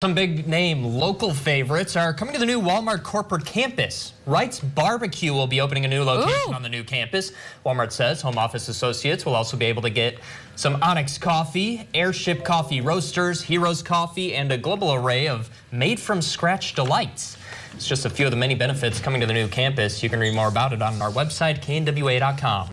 Some big name local favorites are coming to the new Walmart corporate campus. Wright's Barbecue will be opening a new location Ooh. on the new campus. Walmart says home office associates will also be able to get some Onyx coffee, Airship coffee roasters, Heroes coffee, and a global array of made from scratch delights. It's just a few of the many benefits coming to the new campus. You can read more about it on our website, knwa.com.